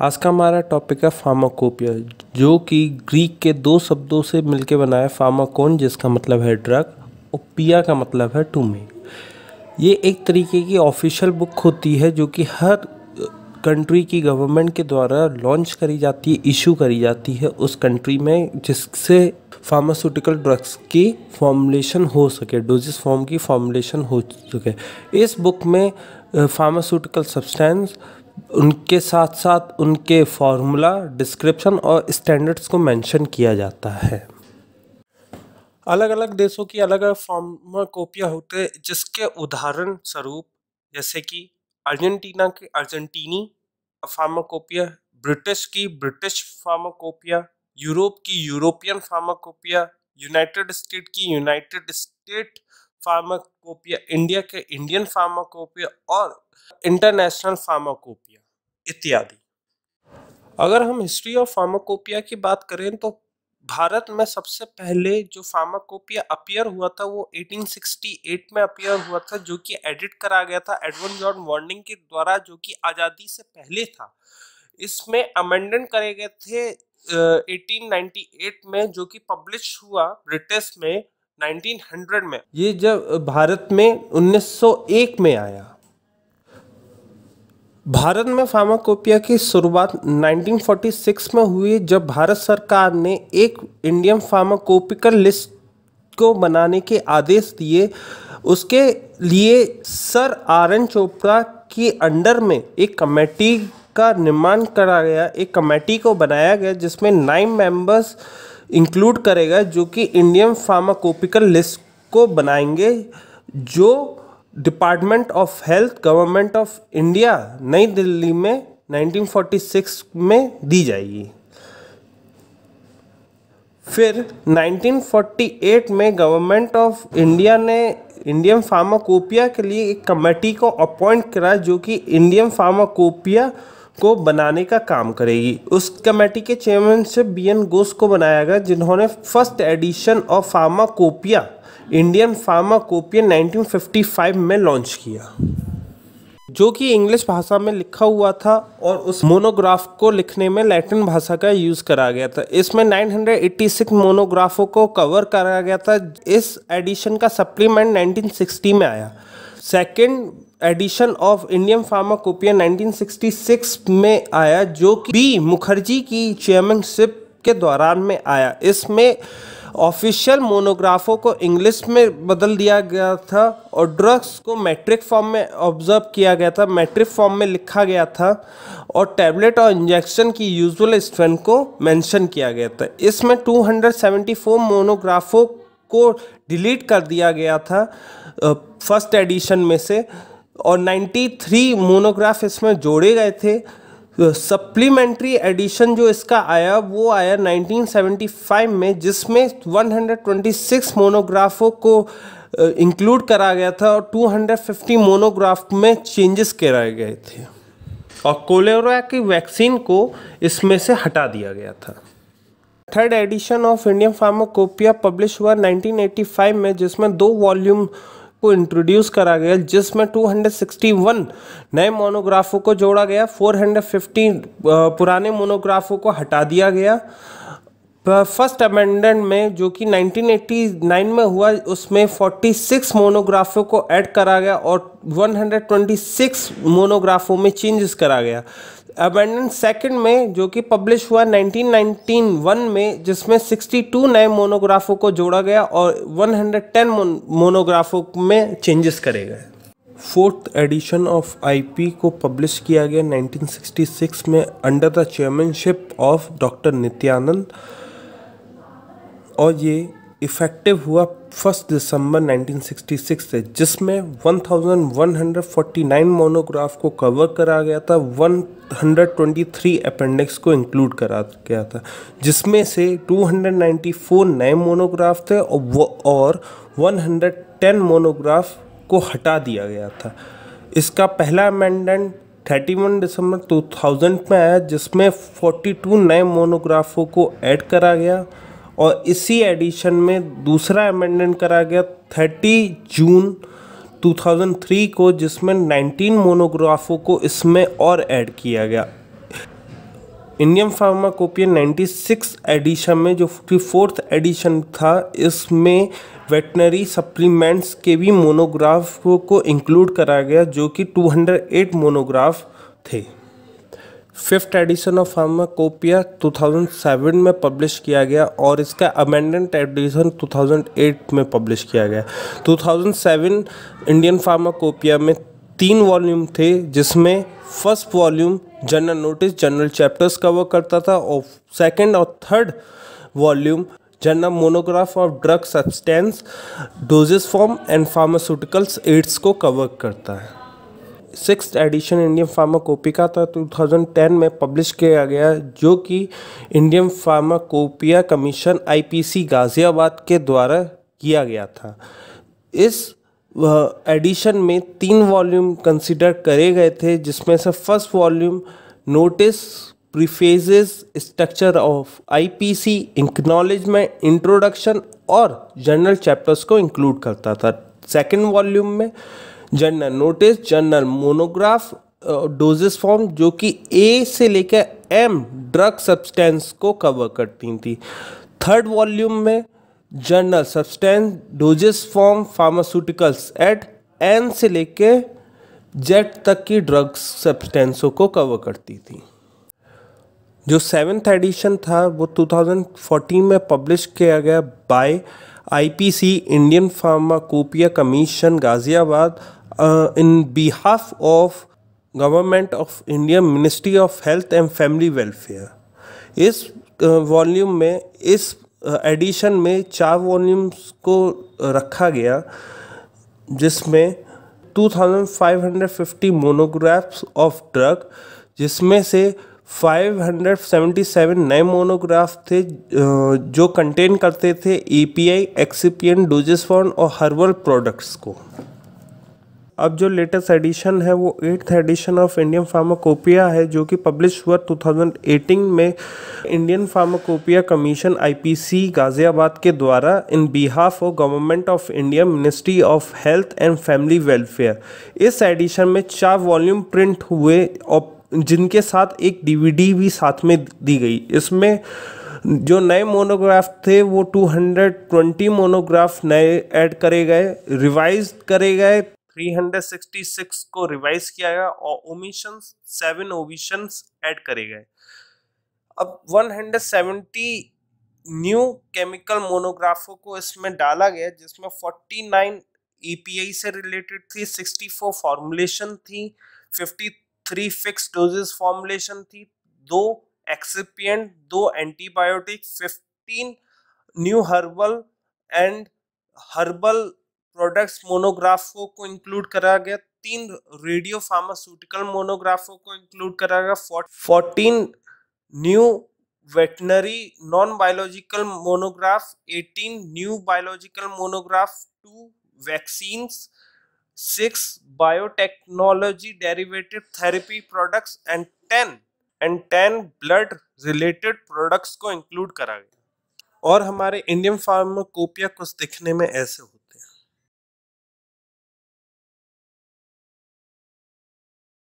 आज का हमारा टॉपिक है फार्माकोपिया जो कि ग्रीक के दो शब्दों से मिलकर बना है फार्माकोन जिसका मतलब है ड्रग और पिया का मतलब है टू मेक ये एक तरीके की ऑफिशियल बुक होती है, जो कि हर कंट्री की गवर्नमेंट के द्वारा लॉन्च करी जाती है इशू करी जाती है उस कंट्री में, जिससे फार्मास्यूटिकल ड्रग्स की फॉर्मुलेशन हो सके डोजेस फॉर्म की फॉर्मुलेशन हो सके. इस बुक में फार्मास्यूटिकल सब्सटेंस उनके साथ साथ उनके फार्मूला, डिस्क्रिप्शन और स्टैंडर्ड्स को मेंशन किया जाता है। अलग अलग देशों की अलग अलग फार्माकोपिया होते हैं, जिसके उदाहरण स्वरूप जैसे कि अर्जेंटीना की अर्जेंटीनी फार्माकोपिया ब्रिटिश की ब्रिटिश फार्माकोपिया यूरोप की यूरोपियन फार्माकोपिया यूनाइटेड स्टेट की यूनाइटेड स्टेट फार्माकोपिया इंडिया के इंडियन फार्माकोपिया और इंटरनेशनल फार्माकोपिया इत्यादि। अगर हम हिस्ट्री ऑफ़ फार्माकोपिया की बात करें तो भारत में सबसे पहले जो फार्माकोपिया अपियर हुआ था वो 1868 में अपियर हुआ था जो कि एडिट करा गया था एडवन जॉन वार्निंग के द्वारा जो कि आज़ादी से पहले था। इसमें अमेंडमेंट करे गए थे uh, 1898 में जो कि पब्लिश हुआ ब्रिटिश में 1900 में। ये जब भारत में 1901 में आया भारत में फार्माकोपिया की शुरुआत 1946 में हुई, जब भारत सरकार ने एक इंडियन फार्माकोपिकल लिस्ट को बनाने के आदेश दिए। उसके लिए सर आर एन चोपड़ा की अंडर में एक कमेटी का निर्माण करा गया, एक कमेटी को बनाया गया, जिसमें नाइन मेंबर्स इंक्लूड करेगा जो कि इंडियन फार्माकोपिकल लिस्ट को बनाएँगे, जो department of health government of India Nai Delhi में 1946 में दी जाएगी। फिर 1948 में गवर्नमेंट ऑफ़ इंडिया ने इंडियन फार्माकोपिया के लिए एक कमेटी को अपॉइंट करा जो कि इंडियन फार्माकोपिया को बनाने का काम करेगी। उस कमेटी के चेयरमैनशिप बी एन घोष को बनाया गया, जिन्होंने first edition of pharmacopoeia Indian pharmacopoeia 1955 में लॉन्च किया। जो कि इंग्लिश भाषा में लिखा हुआ था और उस मोनोग्राफ को लिखने में लैटिन भाषा का यूज़ करा गया था। इसमें 986 मोनोग्राफों को कवर करा गया था। इस एडिशन का सप्लीमेंट 1960 में आया। Second edition of Indian pharmacopoeia 1966 में आया, जो कि बी मुखर्जी की चेयरमैनशिप के दौरान में आया। इसमें ऑफिशियल मोनोग्राफों को इंग्लिश में बदल दिया गया था और ड्रग्स को मैट्रिक फॉर्म में ऑब्ज़र्व किया गया था, मैट्रिक फॉर्म में लिखा गया था और टैबलेट और इंजेक्शन की यूजुअल स्ट्रेंथ को मेंशन किया गया था। इसमें 274 मोनोग्राफों को डिलीट कर दिया गया था फ़र्स्ट एडिशन में से और 93 मोनोग्राफ इसमें जोड़े गए थे। सप्लीमेंट्री एडिशन जो इसका आया, वो आया 1975 में, जिसमें 126 मोनोग्राफों को इंक्लूड करा गया था और 250 मोनोग्राफ में चेंजेस कराए गए थे। और कोलेरा की वैक्सीन को इसमें से हटा दिया गया था। Third edition of Indian pharmacopoeia publish हुआ 1985 में, जिसमें दो वॉल्यूम को इंट्रोड्यूस करा गया जिसमें 261 नए मोनोग्राफों को जोड़ा गया 450 पुराने मोनोग्राफों को हटा दिया गया। फ़र्स्ट अमेंडमेंट में, जो कि 1989 में हुआ, उसमें 46 मोनोग्राफों को ऐड करा गया और 126 मोनोग्राफों में चेंजेस करा गया। अमेंडमेंट सेकंड में, जो कि पब्लिश हुआ 1991 में, जिसमें 62 नए मोनोग्राफों को जोड़ा गया और 110 मोनोग्राफों में चेंजेस करे गए। फोर्थ एडिशन ऑफ़ आईपी को पब्लिश किया गया 1966 में under the chairmanship of doctor Nityanand और ये इफ़ेक्टिव हुआ फ़र्स्ट दिसंबर 1966 से, जिसमें 1149 मोनोग्राफ को कवर करा गया था 123 अपेंडिक्स को इंक्लूड करा गया था, जिसमें से 294 नए मोनोग्राफ थे और 110 मोनोग्राफ को हटा दिया गया था। इसका पहला अमेंडेंट 31 दिसंबर 2000 में आया, जिसमें 42 नए मोनोग्राफों को ऐड करा गया। और इसी एडिशन में दूसरा अमेंडमेंट करा गया 30 जून 2003 को, जिसमें 19 मोनोग्राफों को इसमें और ऐड किया गया। इंडियन फार्माकोपिया 96 एडिशन में, जो फिफ्टी फोर्थ एडिशन था, इसमें वेटनरी सप्लीमेंट्स के भी मोनोग्राफ को इंक्लूड करा गया, जो कि 208 मोनोग्राफ थे। फिफ्थ एडिशन ऑफ़ फार्माकोपिया 2007 में पब्लिश किया गया और इसका अमेंडेंट एडिशन 2008 में पब्लिश किया गया। 2007 इंडियन फार्माकोपिया में तीन वॉल्यूम थे, जिसमें first volume general notice general chapters cover करता था और सेकंड और third volume general monograph of drug substance doses form and pharmaceuticals aids को कवर करता है। सिक्स एडिशन इंडियन फार्माकोपिका था 2010 में पब्लिश किया गया, जो कि Indian pharmacopoeia commission IPC Ghaziabad के द्वारा किया गया था। इस एडिशन में तीन वॉल्यूम कंसिडर करे गए थे, जिसमें से first volume notice prefaces structure of IPC acknowledgement introduction और जनरल चैप्टर्स को इंक्लूड करता था। सेकेंड वॉल्यूम में general notice journal monograph doses form जो कि ए से लेकर एम ड्रग सब्सटेंस को कवर करती थी। थर्ड वॉल्यूम में general substance doses form pharmaceuticals at N से लेके जेड तक की ड्रग्स सब्सटेंसों को कवर करती थी। जो सेवेंथ एडिशन था, वो 2014 में पब्लिश किया गया by IPC Indian pharmacopoeia commission Ghaziabad. In behalf of government of India ministry of health and family welfare इस वॉल्यूम uh, में इस एडिशन uh, में चार वॉल्यूम्स को रखा गया जिसमें 2550 मोनोग्राफ्स ऑफ़ ड्रग जिसमें से 577 नए मोनोग्राफ थे जो कंटेन करते थे एपीआई एक्सिपियन डोजेस और हर्बल प्रोडक्ट्स को। अब जो लेटेस्ट एडिशन है, वो eighth edition of Indian pharmacopoeia है, जो कि पब्लिश हुआ 2018 में Indian pharmacopoeia commission IPC Ghaziabad के द्वारा in behalf of government of India ministry of health and family welfare इस एडिशन में चार वॉल्यूम प्रिंट हुए और जिनके साथ एक डीवीडी भी साथ में दी गई। इसमें जो नए मोनोग्राफ थे, वो 220 मोनोग्राफ नए ऐड करे गए रिवाइज करे गए। 366 को रिवाइज किया गया और ओमिशन सेवन ओमिशन ऐड करे गए। अब 170 न्यू केमिकल मोनोग्राफों को इसमें डाला गया, जिसमें 49 ईपीआई से रिलेटेड थी 64 फॉर्मुलेशन थी 53 फिक्स डोजेस फॉर्मुलेशन थी, दो एक्सिपियंट दो antibiotic 15 new herbal and herbal products मोनोग्राफों को इंक्लूड करा गया, तीन रेडियो फार्मास्यूटिकल मोनोग्राफों को इंक्लूड करा गया fourteen new veterinary non biological monograph, eighteen new biological monograph, two vaccine six biotechnology derivative therapy products, and ten and ten blood related products को include करा गया। और हमारे इंडियन फार्माकोपिया कुछ दिखने में ऐसे होते